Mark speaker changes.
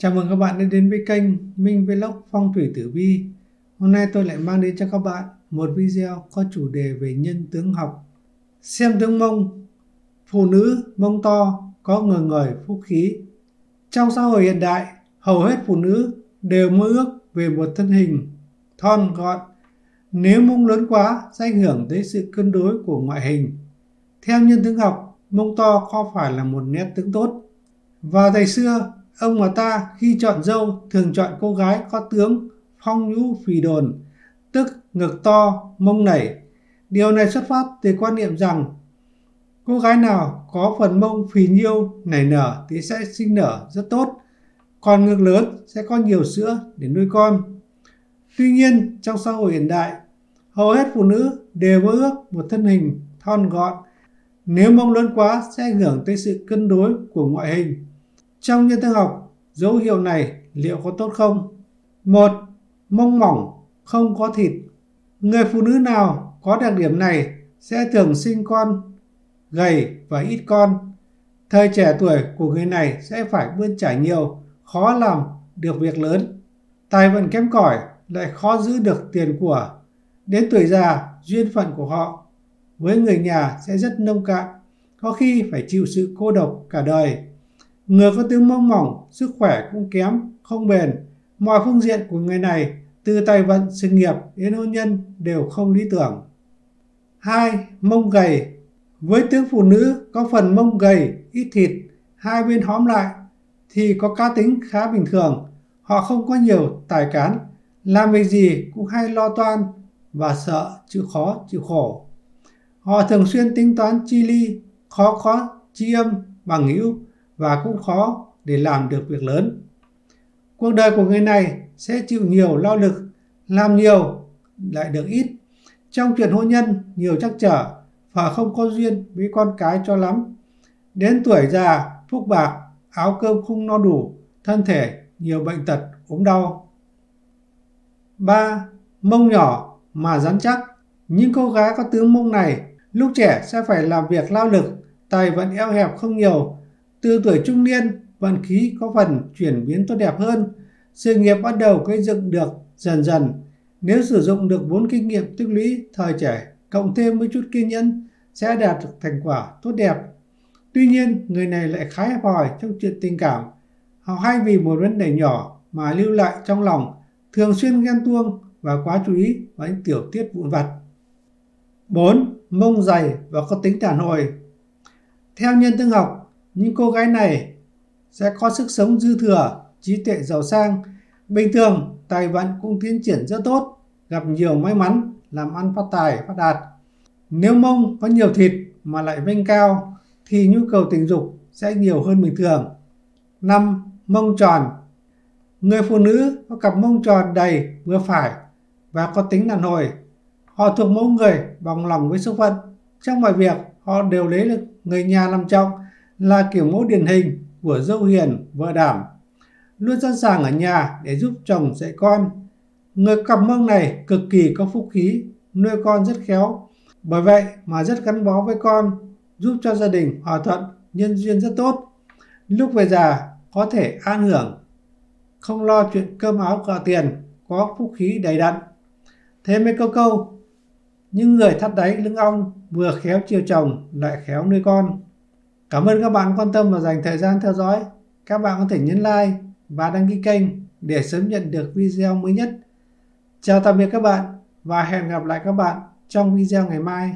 Speaker 1: Chào mừng các bạn đã đến với kênh Minh Vlog Phong thủy tử vi. Hôm nay tôi lại mang đến cho các bạn một video có chủ đề về nhân tướng học. Xem tướng mông, phụ nữ mông to có người người phúc khí. Trong xã hội hiện đại, hầu hết phụ nữ đều mơ ước về một thân hình thon gọn. Nếu mông lớn quá sẽ ảnh hưởng tới sự cân đối của ngoại hình. Theo nhân tướng học, mông to có phải là một nét tướng tốt. Và thời xưa, ông mà ta khi chọn dâu thường chọn cô gái có tướng phong nhũ phì đồn, tức ngực to, mông nảy. Điều này xuất phát từ quan niệm rằng cô gái nào có phần mông phì nhiêu, nảy nở thì sẽ sinh nở rất tốt, còn ngực lớn sẽ có nhiều sữa để nuôi con. Tuy nhiên, trong xã hội hiện đại, hầu hết phụ nữ đều mơ ước một thân hình thon gọn. Nếu mông lớn quá sẽ ảnh hưởng tới sự cân đối của ngoại hình. Trong nhân tương học, dấu hiệu này liệu có tốt không? Một, mông mỏng, không có thịt. Người phụ nữ nào có đặc điểm này sẽ thường sinh con gầy và ít con. Thời trẻ tuổi của người này sẽ phải bươn trải nhiều, khó làm được việc lớn. Tài vận kém cỏi lại khó giữ được tiền của. Đến tuổi già, duyên phận của họ với người nhà sẽ rất nông cạn, có khi phải chịu sự cô độc cả đời. Người có tướng mông mỏng, sức khỏe cũng kém, không bền. Mọi phương diện của người này, từ tài vận, sự nghiệp đến hôn nhân đều không lý tưởng. 2. Mông gầy Với tướng phụ nữ có phần mông gầy, ít thịt, hai bên hóm lại, thì có cá tính khá bình thường. Họ không có nhiều tài cán, làm việc gì cũng hay lo toan và sợ chịu khó chịu khổ. Họ thường xuyên tính toán chi ly, khó khó chi âm bằng hữu và cũng khó để làm được việc lớn. Cuộc đời của người này sẽ chịu nhiều lao lực, làm nhiều lại được ít. Trong chuyện hôn nhân nhiều chắc trở và không có duyên với con cái cho lắm. Đến tuổi già, phúc bạc, áo cơm không no đủ, thân thể nhiều bệnh tật, ốm đau. 3. Mông nhỏ mà rắn chắc. Những cô gái có tướng mông này lúc trẻ sẽ phải làm việc lao lực, tài vận eo hẹp không nhiều từ tuổi trung niên, vận khí có phần chuyển biến tốt đẹp hơn, sự nghiệp bắt đầu gây dựng được dần dần. Nếu sử dụng được vốn kinh nghiệm tích lũy thời trẻ, cộng thêm với chút kiên nhẫn, sẽ đạt được thành quả tốt đẹp. Tuy nhiên, người này lại khá hẹp hòi trong chuyện tình cảm. Họ hay vì một vấn đề nhỏ mà lưu lại trong lòng, thường xuyên ghen tuông và quá chú ý vào những tiểu tiết vụn vặt. 4. Mông dày và có tính đàn hồi Theo nhân tương học, những cô gái này sẽ có sức sống dư thừa, trí tuệ giàu sang. Bình thường, tài vận cũng tiến triển rất tốt, gặp nhiều may mắn, làm ăn phát tài, phát đạt. Nếu mông có nhiều thịt mà lại vênh cao, thì nhu cầu tình dục sẽ nhiều hơn bình thường. 5. Mông tròn Người phụ nữ có cặp mông tròn đầy vừa phải và có tính đàn hồi. Họ thuộc mẫu người bằng lòng với số phận. Trong mọi việc, họ đều lấy được người nhà làm trọng là kiểu mẫu điển hình của dâu hiền, vợ đảm, luôn sẵn sàng ở nhà để giúp chồng dạy con. Người cặp mông này cực kỳ có phúc khí, nuôi con rất khéo, bởi vậy mà rất gắn bó với con, giúp cho gia đình hòa thuận, nhân duyên rất tốt. Lúc về già có thể an hưởng, không lo chuyện cơm áo gạo tiền, có phúc khí đầy đặn. Thế mới câu câu, những người thắt đáy lưng ong vừa khéo chiều chồng lại khéo nuôi con. Cảm ơn các bạn quan tâm và dành thời gian theo dõi. Các bạn có thể nhấn like và đăng ký kênh để sớm nhận được video mới nhất. Chào tạm biệt các bạn và hẹn gặp lại các bạn trong video ngày mai.